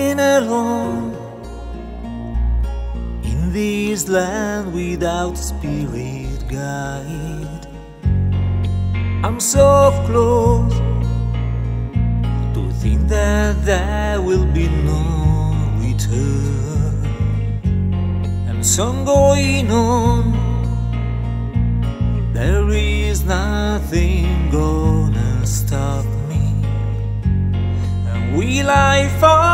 alone in this land without spirit guide. I'm so close to think that there will be no return, and some going on. There is nothing gonna stop me. And will I find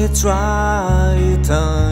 what I tried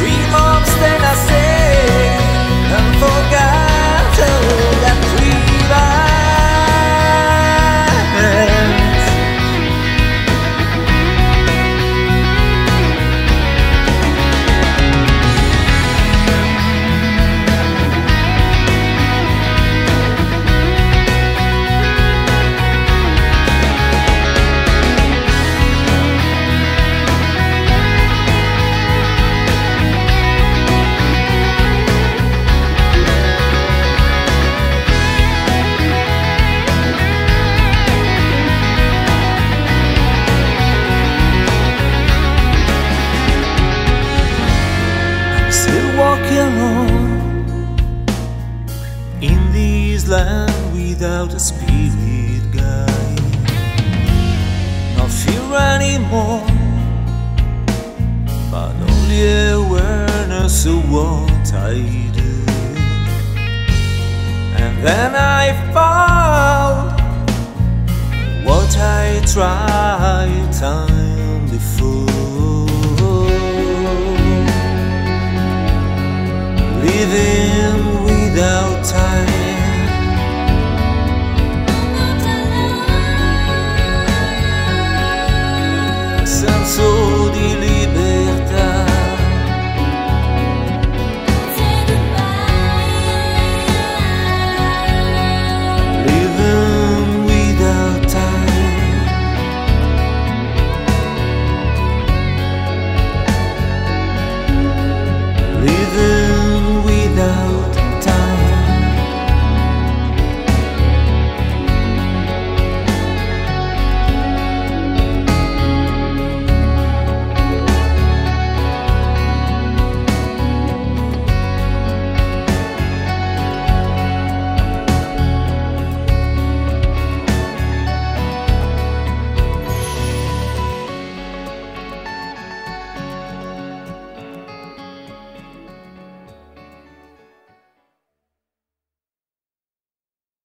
with extreme without a spirit guide. No fear anymore, but only awareness of what I do. And then I found what I tried time before. Living without time.